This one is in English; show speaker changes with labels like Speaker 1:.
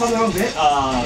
Speaker 1: 하면 돼? 아.